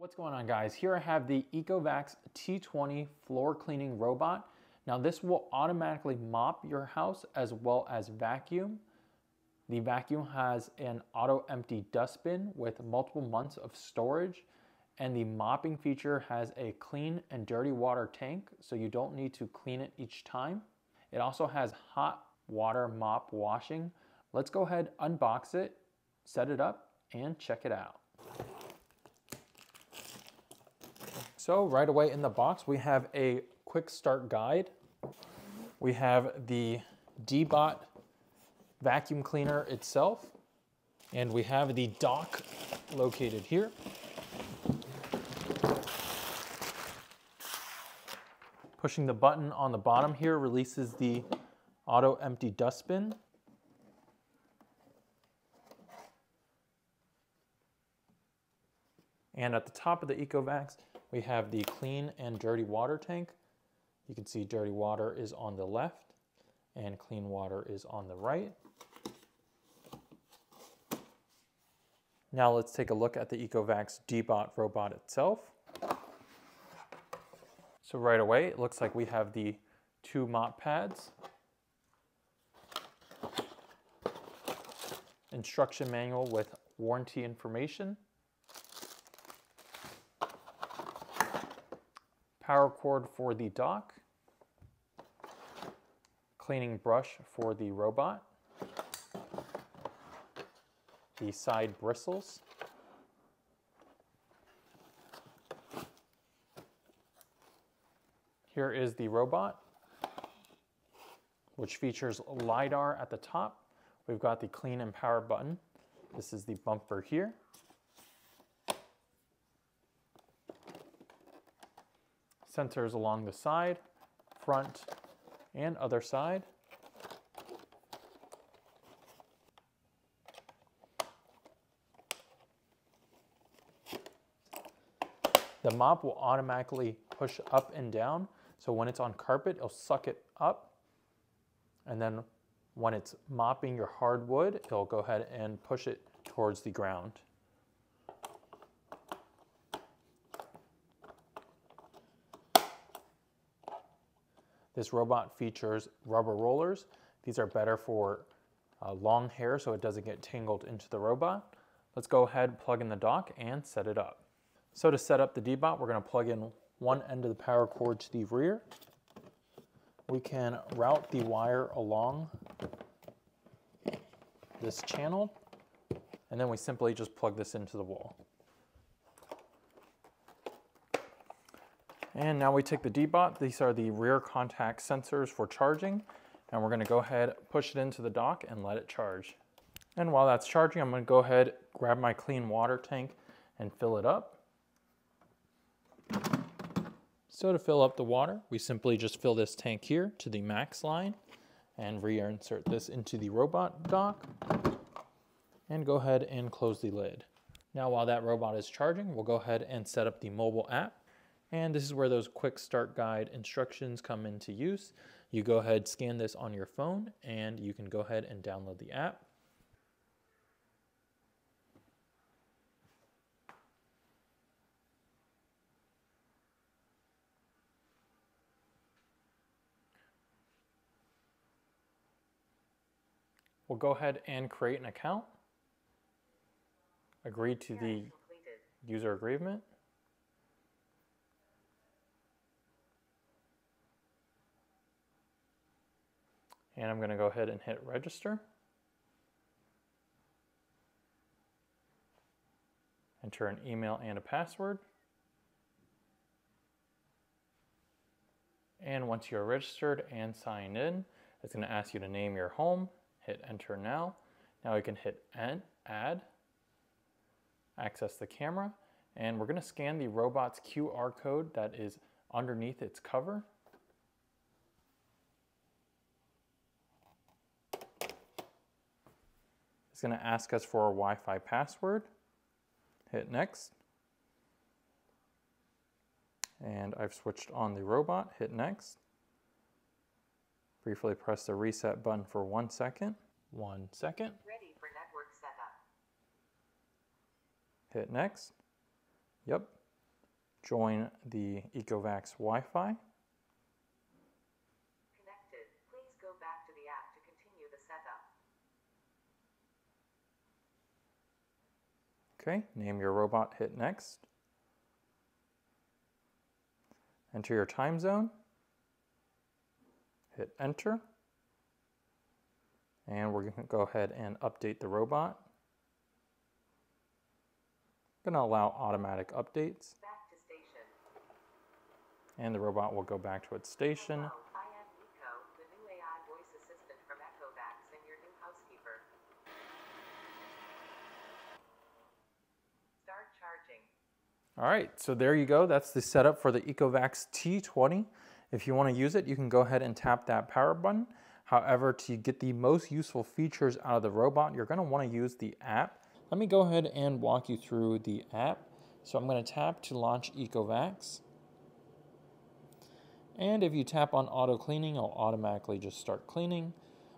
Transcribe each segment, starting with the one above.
What's going on guys? Here I have the Ecovacs T20 floor cleaning robot. Now this will automatically mop your house as well as vacuum. The vacuum has an auto empty dustbin with multiple months of storage and the mopping feature has a clean and dirty water tank so you don't need to clean it each time. It also has hot water mop washing. Let's go ahead, unbox it, set it up, and check it out. So right away in the box, we have a quick start guide. We have the Deebot vacuum cleaner itself, and we have the dock located here. Pushing the button on the bottom here releases the auto empty dustbin. And at the top of the Ecovacs, we have the clean and dirty water tank. You can see dirty water is on the left and clean water is on the right. Now let's take a look at the Ecovacs Deebot robot itself. So right away, it looks like we have the two mop pads. Instruction manual with warranty information. Power cord for the dock, cleaning brush for the robot, the side bristles, Here is the robot, which features LiDAR at the top. We've got the clean and power button. This is the bumper here. Sensors along the side, front, and other side. The mop will automatically push up and down. So when it's on carpet, it'll suck it up. And then when it's mopping your hardwood, it'll go ahead and push it towards the ground. This robot features rubber rollers. These are better for uh, long hair so it doesn't get tangled into the robot. Let's go ahead, plug in the dock and set it up. So to set up the Deebot, we're gonna plug in one end of the power cord to the rear. We can route the wire along this channel, and then we simply just plug this into the wall. And now we take the Deebot. These are the rear contact sensors for charging. And we're gonna go ahead, push it into the dock and let it charge. And while that's charging, I'm gonna go ahead, grab my clean water tank and fill it up. So to fill up the water, we simply just fill this tank here to the max line and reinsert this into the robot dock and go ahead and close the lid. Now while that robot is charging, we'll go ahead and set up the mobile app and this is where those quick start guide instructions come into use. You go ahead, scan this on your phone, and you can go ahead and download the app. We'll go ahead and create an account, agree to the user agreement, And I'm going to go ahead and hit register. Enter an email and a password. And once you're registered and signed in, it's going to ask you to name your home. Hit enter now. Now we can hit add, access the camera, and we're going to scan the robot's QR code that is underneath its cover. It's going to ask us for our Wi-Fi password. Hit next. And I've switched on the robot. Hit next. Briefly press the reset button for one second. One second. Ready for network setup. Hit next. Yep. join the Ecovacs Wi-Fi. Connected. Please go back to the app to continue the setup. Okay, name your robot, hit next. Enter your time zone. Hit enter. And we're going to go ahead and update the robot. I'm going to allow automatic updates. Back to station. And the robot will go back to its station. Hello, I am YIKO, the new AI voice assistant from Ecovacs and your new housekeeper. Start charging. All right, so there you go. That's the setup for the Ecovacs T20. If you want to use it, you can go ahead and tap that power button. However, to get the most useful features out of the robot, you're going to want to use the app. Let me go ahead and walk you through the app. So I'm going to tap to launch Ecovacs. And if you tap on auto cleaning, it'll automatically just start cleaning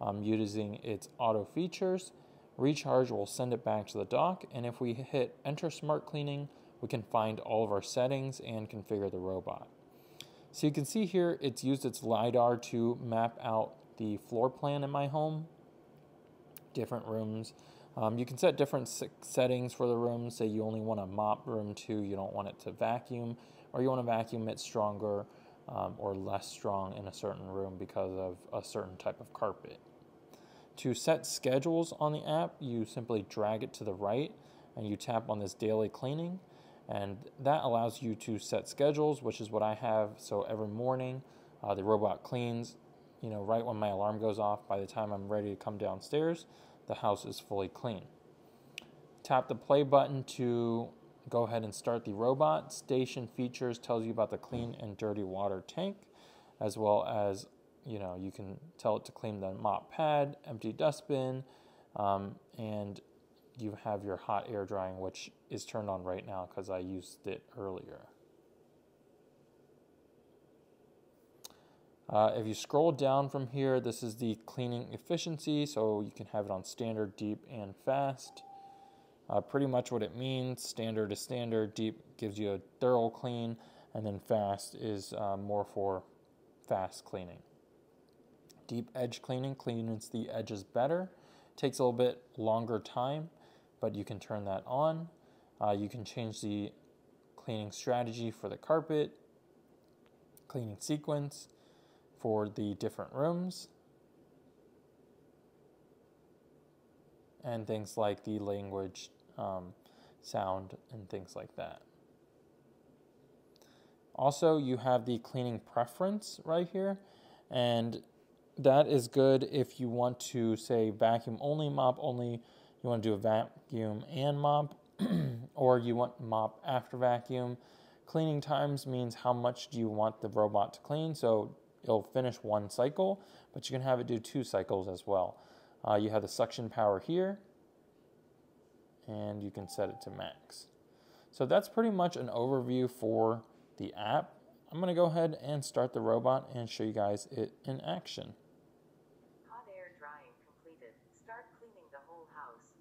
um, using its auto features. Recharge will send it back to the dock. And if we hit enter smart cleaning, we can find all of our settings and configure the robot. So you can see here, it's used its LiDAR to map out the floor plan in my home, different rooms. Um, you can set different settings for the room. Say you only want to mop room two, you don't want it to vacuum, or you want to vacuum it stronger um, or less strong in a certain room because of a certain type of carpet. To set schedules on the app, you simply drag it to the right and you tap on this daily cleaning and that allows you to set schedules, which is what I have. So every morning, uh, the robot cleans you know, right when my alarm goes off, by the time I'm ready to come downstairs, the house is fully clean. Tap the play button to go ahead and start the robot. Station features tells you about the clean and dirty water tank, as well as, you know, you can tell it to clean the mop pad, empty dustbin, um, and you have your hot air drying, which is turned on right now because I used it earlier. Uh, if you scroll down from here, this is the cleaning efficiency, so you can have it on standard, deep, and fast. Uh, pretty much what it means, standard is standard, deep gives you a thorough clean, and then fast is uh, more for fast cleaning. Deep edge cleaning cleans the edges better, takes a little bit longer time, but you can turn that on. Uh, you can change the cleaning strategy for the carpet, cleaning sequence, for the different rooms and things like the language, um, sound, and things like that. Also, you have the cleaning preference right here, and that is good if you want to say vacuum only, mop only, you want to do a vacuum and mop, or you want mop after vacuum. Cleaning times means how much do you want the robot to clean. So it'll finish one cycle, but you can have it do two cycles as well. Uh, you have the suction power here, and you can set it to max. So that's pretty much an overview for the app. I'm going to go ahead and start the robot and show you guys it in action. Hot air drying completed. Start cleaning the whole house.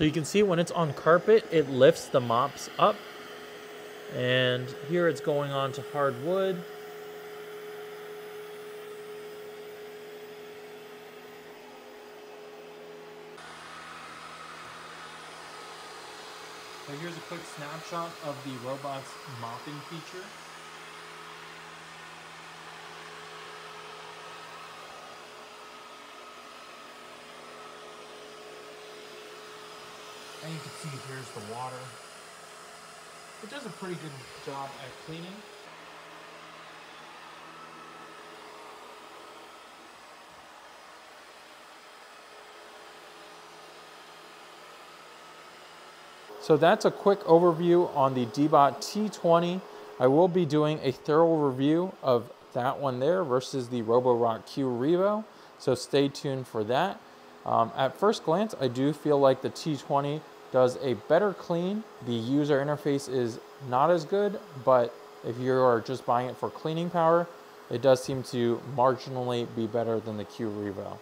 So you can see when it's on carpet, it lifts the mops up. And here it's going on to hardwood. So here's a quick snapshot of the robot's mopping feature. And you can see here's the water. It does a pretty good job at cleaning. So that's a quick overview on the Deebot T20. I will be doing a thorough review of that one there versus the Roborock Q Revo. So stay tuned for that. Um, at first glance, I do feel like the T20 does a better clean. The user interface is not as good, but if you are just buying it for cleaning power, it does seem to marginally be better than the Q Revo.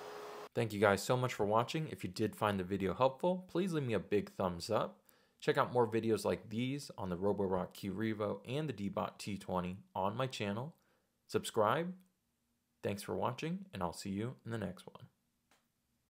Thank you guys so much for watching. If you did find the video helpful, please leave me a big thumbs up. Check out more videos like these on the Roborock Q Revo and the Deebot T20 on my channel. Subscribe. Thanks for watching, and I'll see you in the next one.